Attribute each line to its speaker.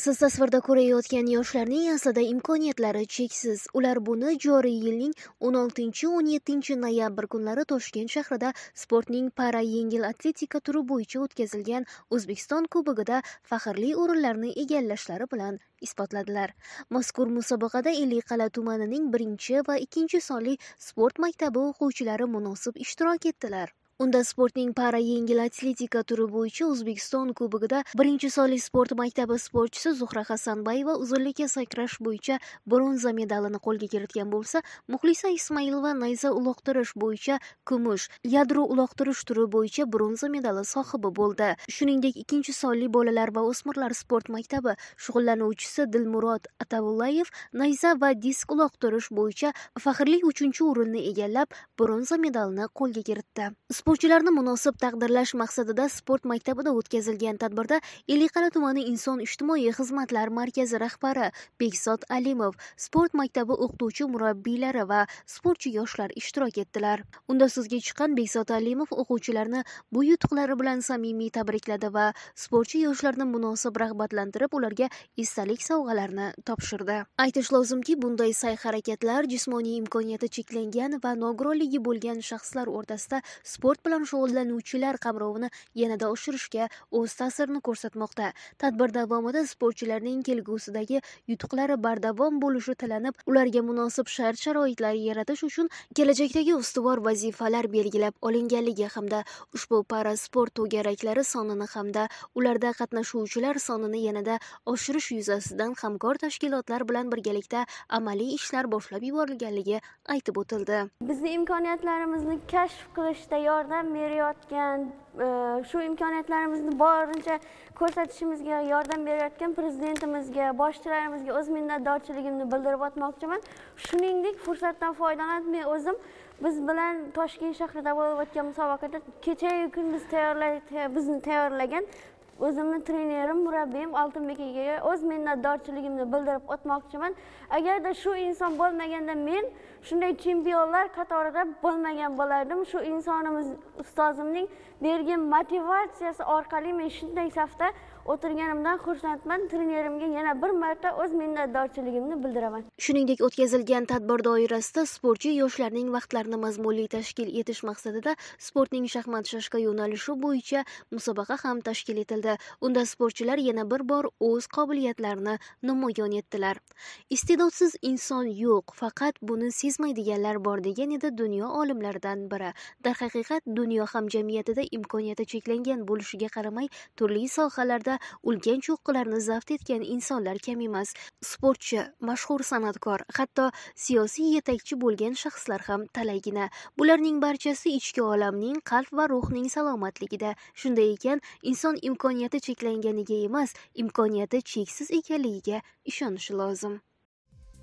Speaker 1: Siz tasvirda ko'rayotgan yoshlarning aslida imkoniyatlari cheksiz. Ular buni joriy yilning 16-17 noyabr kunlari Toshkent shahrida sportning para-yengil atletika turi bo'yicha o'tkazilgan O'zbekiston Kubogida faxrli o'rinlarni egallashlari bilan isbotladilar. Mazkur musobaqada Ellikqal'a tumanining birinchi va ikkinchi sonli sport maktabi o'quvchilari munosib ishtirok etdilar. Unda sportning para-yengil atletika turi bo'yicha O'zbekiston Kubogida birinchi sonli sport maktabi sportchisi Zuhra Hasanbayeva uzunlikka sakrash bo'yicha bronza medalini qo'lga kiritgan bo'lsa, Muxlisa Ismailova nayza uloqtirish bo'yicha kumush, yadro uloqtirish turi bo'yicha bronza medali sohibi bo'ldi. Shuningdek, ikkinchi sonli bolalar va o'smirlar sport maktabi shug'ullanuvchisi Dilmurod Atavullayev nayza va disk uloqtirish bo'yicha faxrli uchinchi o'rinni egallab, bronza medalini qo'lga kiritdi. Sportchilarni munosib taqdirlash maqsadida sport maktabida o'tkazilgan tadbirda Ellikqal'a tumani Inson ijtimoiy xizmatlar markazi rahbari Bekzod Alimov, sport maktabi o'qituvchi murabbiylari va sportchi yoshlar ishtirok etdilar. Unda so'zga chiqqan Bekzod Alimov o'quvchilarni bu yutuqlari bilan samimiy tabrikladi va sportchi yoshlarni munosib rag'batlantirib, ularga esdalik sovg'alarni topshirdi. Aytish lozimki, bunday sa'y-harakatlar jismoniy imkoniyati cheklangan va nogironligi bo'lgan shaxslar o'rtasida sport bilan shug'ullanuvchilar qamrovini yanada oshirishga o'z ta'sirini ko'rsatmoqda. Tadbir davomida sportchilarning kelgusidagi yutuqlari bardavom bo'lishi tilanib, ularga munosib shart-sharoitlar yaratish uchun kelajakdagi ustuvor vazifalar belgilab olinganligi hamda ushbu parasport to'garaklari sonini hamda ularda qatnashuvchilar sonini yanada oshirish yuzasidan hamkor tashkilotlar bilan birgalikda amaliy ishlar boshlab yuborilganligi aytib o'tildi.
Speaker 2: Bizni imkoniyatlarimizni kashf qilishda yordam berayotgan e, shu imkoniyatlarimizni borincha ko'rsatishimizga yordam berayotgan prezidentimizga boshchilarimizga o'z minnatdorchiligimni bildirib o'tmoqchiman. Shuningdek fursatdan foydalanib men o'zim biz bilan toshkent shahrida bo'lib o'tgan musobaqada kechayu kunduz bizni tayyorlagan o'zimni trenerim murabbiyim oltinbek akaga o'z minnatdorchiligimni bildirib o'tmoqchiman. Agarda shu inson bo'lmaganda men shunday chempionlar qatorida bo'lmagan bo'lardim. Shu insonimiz ustozimning bergan motivatsiyasi orqali men shunday safda o'tirganimdan xursandman. Trenerimga yana bir marta o'z minnatdorchiligimni bildiraman.
Speaker 1: Shuningdek o'tkazilgan tadbir doirasida sportchi yoshlarning vaqtlarini mazmunli tashkil etish maqsadida sportning shaxmat shashka yo'nalishi bo'yicha musobaqa ham tashkil etildi. Unda sportchilar yana bir bor o'z qobiliyatlarini namoyon etdilar. Iste'dodsiz inson yo'q faqat buni sezmaydiganlar bor degan edi dunyo olimlaridan biri. Darhaqiqat dunyo hamjamiyatida imkoniyati cheklangan bo'lishiga qaramay turli sohalarda ulkan cho'qqilarni zabt etgan insonlar kam emas. Sportchi mashhur san'atkor hatto siyosiy yetakchi bo'lgan shaxslar ham talaygina. Bularning barchasi ichki olamning qalb va ruhning salomatligida. Shunday ekan inson imkoniyati cheklanganiga emas imkoniyati cheksiz ekanligiga ishonishi lozim.